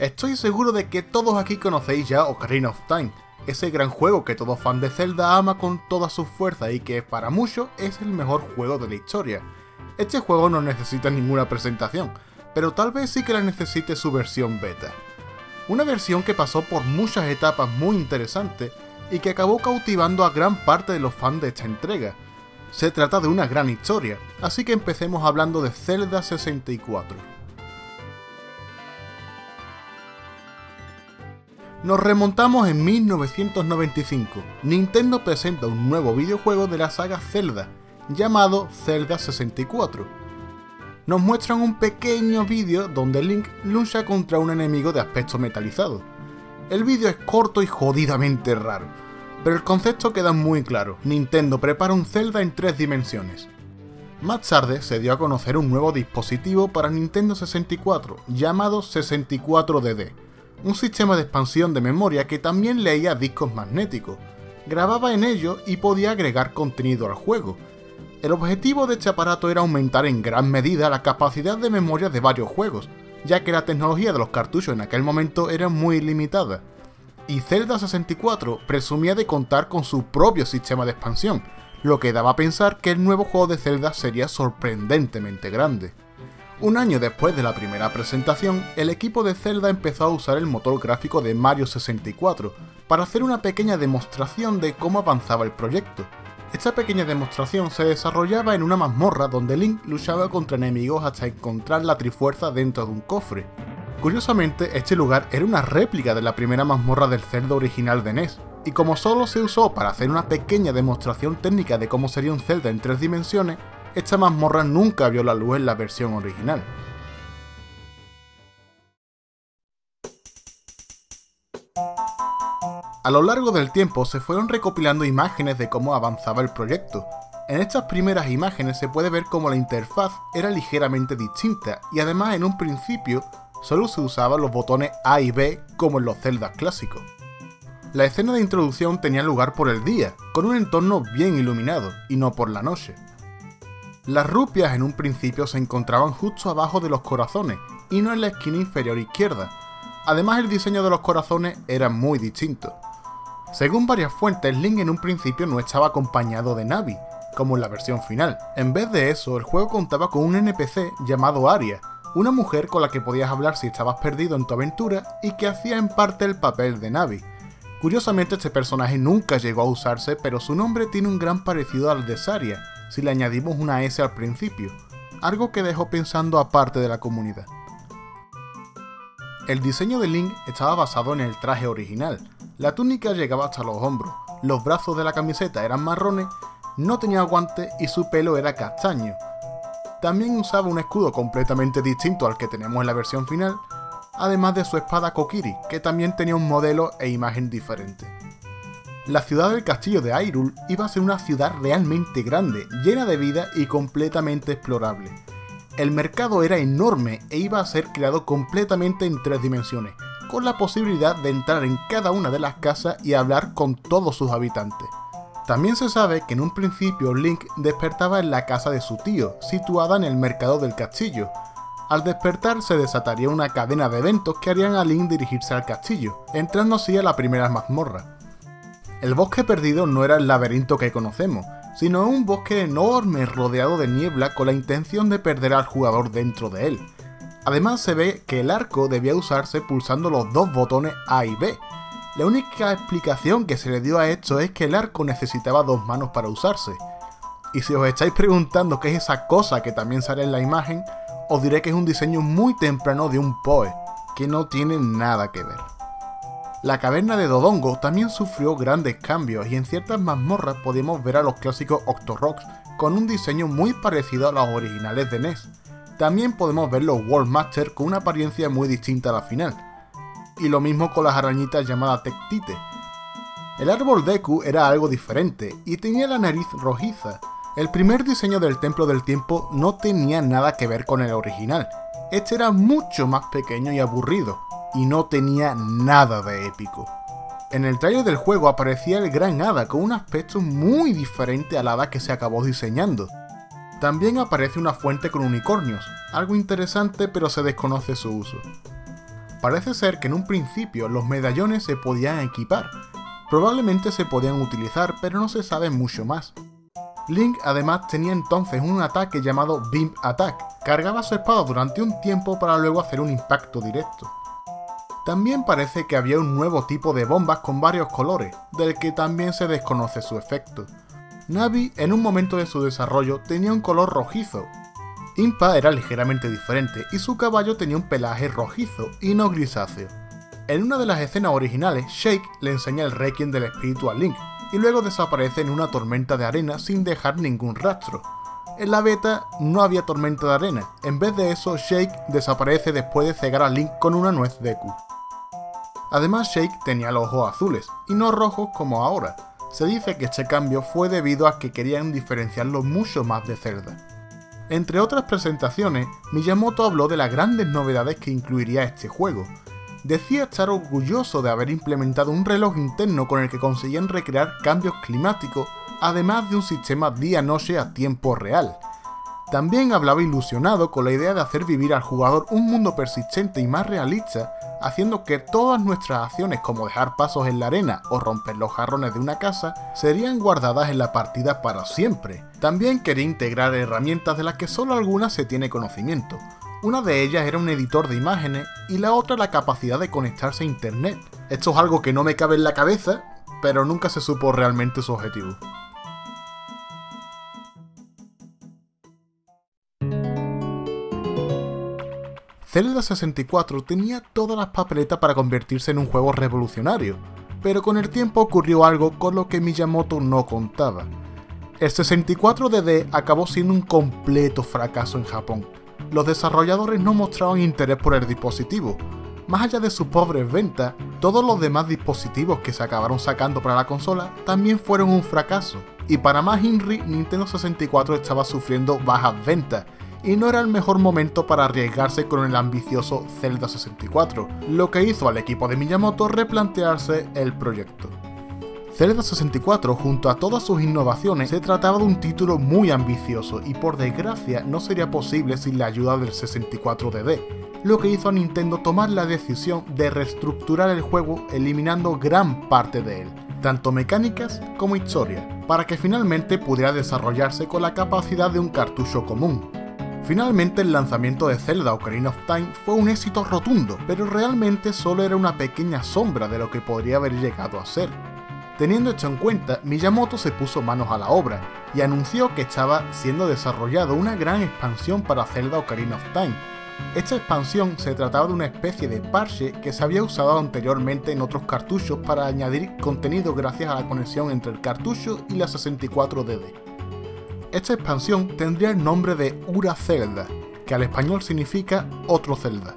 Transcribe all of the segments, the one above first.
Estoy seguro de que todos aquí conocéis ya Ocarina of Time, ese gran juego que todo fan de Zelda ama con toda su fuerza y que para muchos es el mejor juego de la historia. Este juego no necesita ninguna presentación, pero tal vez sí que la necesite su versión beta. Una versión que pasó por muchas etapas muy interesantes y que acabó cautivando a gran parte de los fans de esta entrega. Se trata de una gran historia, así que empecemos hablando de Zelda 64. Nos remontamos en 1995. Nintendo presenta un nuevo videojuego de la saga Zelda, llamado Zelda 64. Nos muestran un pequeño vídeo donde Link lucha contra un enemigo de aspecto metalizado. El vídeo es corto y jodidamente raro, pero el concepto queda muy claro. Nintendo prepara un Zelda en tres dimensiones. Más tarde se dio a conocer un nuevo dispositivo para Nintendo 64, llamado 64DD, un sistema de expansión de memoria que también leía discos magnéticos, grababa en ellos y podía agregar contenido al juego. El objetivo de este aparato era aumentar en gran medida la capacidad de memoria de varios juegos, ya que la tecnología de los cartuchos en aquel momento era muy limitada. Y Zelda 64 presumía de contar con su propio sistema de expansión, lo que daba a pensar que el nuevo juego de Zelda sería sorprendentemente grande. Un año después de la primera presentación, el equipo de Zelda empezó a usar el motor gráfico de Mario 64 para hacer una pequeña demostración de cómo avanzaba el proyecto. Esta pequeña demostración se desarrollaba en una mazmorra donde Link luchaba contra enemigos hasta encontrar la Trifuerza dentro de un cofre. Curiosamente, este lugar era una réplica de la primera mazmorra del Zelda original de NES, y como solo se usó para hacer una pequeña demostración técnica de cómo sería un Zelda en tres dimensiones, esta mazmorra nunca vio la luz en la versión original. A lo largo del tiempo se fueron recopilando imágenes de cómo avanzaba el proyecto. En estas primeras imágenes se puede ver cómo la interfaz era ligeramente distinta y además en un principio solo se usaban los botones A y B como en los celdas clásicos. La escena de introducción tenía lugar por el día, con un entorno bien iluminado, y no por la noche. Las rupias en un principio se encontraban justo abajo de los corazones y no en la esquina inferior izquierda. Además el diseño de los corazones era muy distinto. Según varias fuentes, Link en un principio no estaba acompañado de Navi, como en la versión final. En vez de eso, el juego contaba con un NPC llamado Aria, una mujer con la que podías hablar si estabas perdido en tu aventura y que hacía en parte el papel de Navi. Curiosamente este personaje nunca llegó a usarse, pero su nombre tiene un gran parecido al de Saria, si le añadimos una S al principio, algo que dejó pensando a parte de la comunidad. El diseño de Link estaba basado en el traje original. La túnica llegaba hasta los hombros, los brazos de la camiseta eran marrones, no tenía guantes y su pelo era castaño. También usaba un escudo completamente distinto al que tenemos en la versión final, además de su espada Kokiri, que también tenía un modelo e imagen diferente. La ciudad del castillo de Hyrule iba a ser una ciudad realmente grande, llena de vida y completamente explorable. El mercado era enorme e iba a ser creado completamente en tres dimensiones, con la posibilidad de entrar en cada una de las casas y hablar con todos sus habitantes. También se sabe que en un principio Link despertaba en la casa de su tío, situada en el mercado del castillo. Al despertar se desataría una cadena de eventos que harían a Link dirigirse al castillo, entrando así a la primera mazmorra. El bosque perdido no era el laberinto que conocemos, sino un bosque enorme rodeado de niebla con la intención de perder al jugador dentro de él. Además se ve que el arco debía usarse pulsando los dos botones A y B. La única explicación que se le dio a esto es que el arco necesitaba dos manos para usarse. Y si os estáis preguntando qué es esa cosa que también sale en la imagen, os diré que es un diseño muy temprano de un Poe, que no tiene nada que ver. La caverna de Dodongo también sufrió grandes cambios y en ciertas mazmorras podemos ver a los clásicos Octoroks con un diseño muy parecido a los originales de NES. También podemos ver los World con una apariencia muy distinta a la final. Y lo mismo con las arañitas llamadas Tectite. El árbol Deku era algo diferente y tenía la nariz rojiza. El primer diseño del Templo del Tiempo no tenía nada que ver con el original. Este era mucho más pequeño y aburrido, y no tenía nada de épico. En el trailer del juego aparecía el Gran Hada con un aspecto muy diferente al Hada que se acabó diseñando. También aparece una fuente con unicornios, algo interesante pero se desconoce su uso. Parece ser que en un principio los medallones se podían equipar, probablemente se podían utilizar pero no se sabe mucho más. Link además tenía entonces un ataque llamado Beam Attack, cargaba su espada durante un tiempo para luego hacer un impacto directo. También parece que había un nuevo tipo de bombas con varios colores, del que también se desconoce su efecto. Navi en un momento de su desarrollo tenía un color rojizo. Impa era ligeramente diferente y su caballo tenía un pelaje rojizo y no grisáceo. En una de las escenas originales, Shake le enseña el Requiem del espíritu a Link, y luego desaparece en una tormenta de arena sin dejar ningún rastro. En la beta no había tormenta de arena, en vez de eso Shake desaparece después de cegar a Link con una nuez Deku. Además Shake tenía los ojos azules, y no rojos como ahora. Se dice que este cambio fue debido a que querían diferenciarlo mucho más de Zelda. Entre otras presentaciones, Miyamoto habló de las grandes novedades que incluiría este juego, decía estar orgulloso de haber implementado un reloj interno con el que conseguían recrear cambios climáticos, además de un sistema día-noche a tiempo real. También hablaba ilusionado con la idea de hacer vivir al jugador un mundo persistente y más realista, haciendo que todas nuestras acciones como dejar pasos en la arena o romper los jarrones de una casa serían guardadas en la partida para siempre. También quería integrar herramientas de las que solo algunas se tiene conocimiento, una de ellas era un editor de imágenes y la otra la capacidad de conectarse a internet. Esto es algo que no me cabe en la cabeza, pero nunca se supo realmente su objetivo. Zelda 64 tenía todas las papeletas para convertirse en un juego revolucionario, pero con el tiempo ocurrió algo con lo que Miyamoto no contaba. El 64DD acabó siendo un completo fracaso en Japón los desarrolladores no mostraban interés por el dispositivo. Más allá de sus pobres ventas, todos los demás dispositivos que se acabaron sacando para la consola también fueron un fracaso. Y para más Inri, Nintendo 64 estaba sufriendo bajas ventas, y no era el mejor momento para arriesgarse con el ambicioso Zelda 64, lo que hizo al equipo de Miyamoto replantearse el proyecto. Zelda 64, junto a todas sus innovaciones, se trataba de un título muy ambicioso y por desgracia no sería posible sin la ayuda del 64DD, lo que hizo a Nintendo tomar la decisión de reestructurar el juego eliminando gran parte de él, tanto mecánicas como historia, para que finalmente pudiera desarrollarse con la capacidad de un cartucho común. Finalmente el lanzamiento de Zelda Ocarina of Time fue un éxito rotundo, pero realmente solo era una pequeña sombra de lo que podría haber llegado a ser. Teniendo esto en cuenta, Miyamoto se puso manos a la obra y anunció que estaba siendo desarrollado una gran expansión para Zelda Ocarina of Time. Esta expansión se trataba de una especie de parche que se había usado anteriormente en otros cartuchos para añadir contenido gracias a la conexión entre el cartucho y la 64DD. Esta expansión tendría el nombre de Ura Zelda, que al español significa otro Zelda,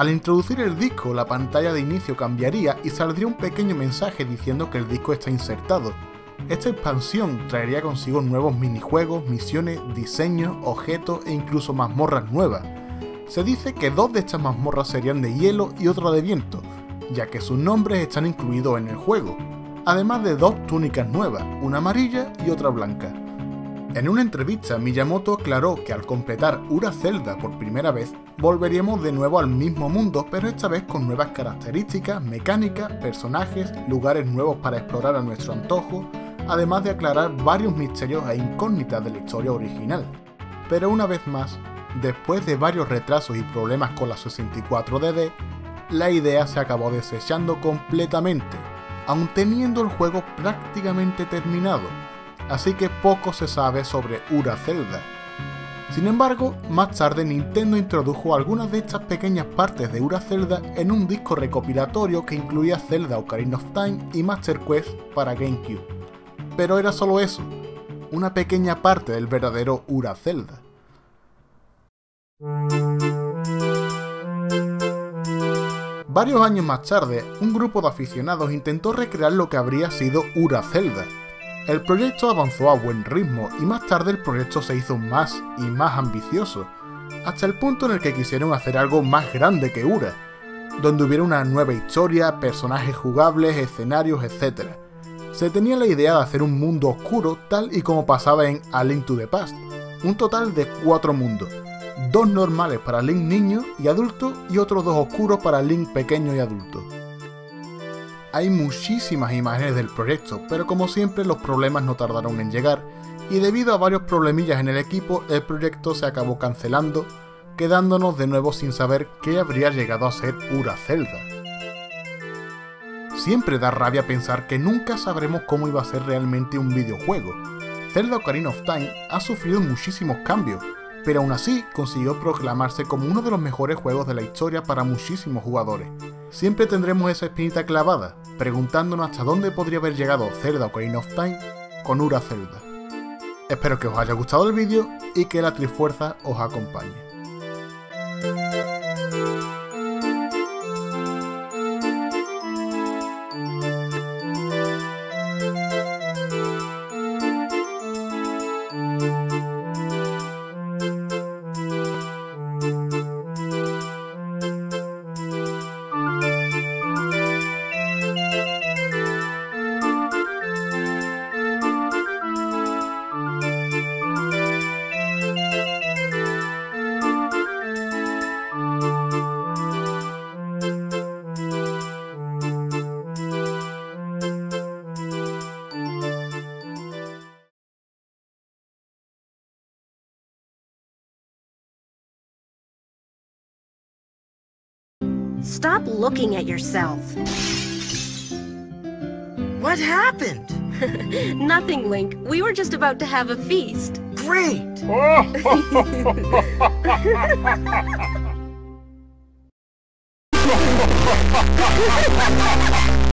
al introducir el disco, la pantalla de inicio cambiaría y saldría un pequeño mensaje diciendo que el disco está insertado. Esta expansión traería consigo nuevos minijuegos, misiones, diseños, objetos e incluso mazmorras nuevas. Se dice que dos de estas mazmorras serían de hielo y otra de viento, ya que sus nombres están incluidos en el juego, además de dos túnicas nuevas, una amarilla y otra blanca. En una entrevista, Miyamoto aclaró que al completar Ura Zelda por primera vez, volveríamos de nuevo al mismo mundo, pero esta vez con nuevas características, mecánicas, personajes, lugares nuevos para explorar a nuestro antojo, además de aclarar varios misterios e incógnitas de la historia original. Pero una vez más, después de varios retrasos y problemas con la 64DD, la idea se acabó desechando completamente, aun teniendo el juego prácticamente terminado así que poco se sabe sobre Ura Zelda. Sin embargo, más tarde Nintendo introdujo algunas de estas pequeñas partes de Ura Zelda en un disco recopilatorio que incluía Zelda Ocarina of Time y Master Quest para GameCube. Pero era solo eso, una pequeña parte del verdadero Ura Zelda. Varios años más tarde, un grupo de aficionados intentó recrear lo que habría sido Ura Zelda, el proyecto avanzó a buen ritmo y más tarde el proyecto se hizo más y más ambicioso, hasta el punto en el que quisieron hacer algo más grande que Ura, donde hubiera una nueva historia, personajes jugables, escenarios, etc. Se tenía la idea de hacer un mundo oscuro tal y como pasaba en A Link to the Past, un total de 4 mundos, dos normales para Link niño y adulto y otros dos oscuros para Link pequeño y adulto. Hay muchísimas imágenes del proyecto, pero como siempre los problemas no tardaron en llegar y debido a varios problemillas en el equipo el proyecto se acabó cancelando, quedándonos de nuevo sin saber qué habría llegado a ser Ura Zelda. Siempre da rabia pensar que nunca sabremos cómo iba a ser realmente un videojuego. Zelda Ocarina of Time ha sufrido muchísimos cambios, pero aún así consiguió proclamarse como uno de los mejores juegos de la historia para muchísimos jugadores. Siempre tendremos esa espinita clavada, preguntándonos hasta dónde podría haber llegado Zelda Ocarina of Time con Ura Zelda. Espero que os haya gustado el vídeo y que la Trifuerza os acompañe. Stop looking at yourself. What happened? Nothing, Link. We were just about to have a feast. Great!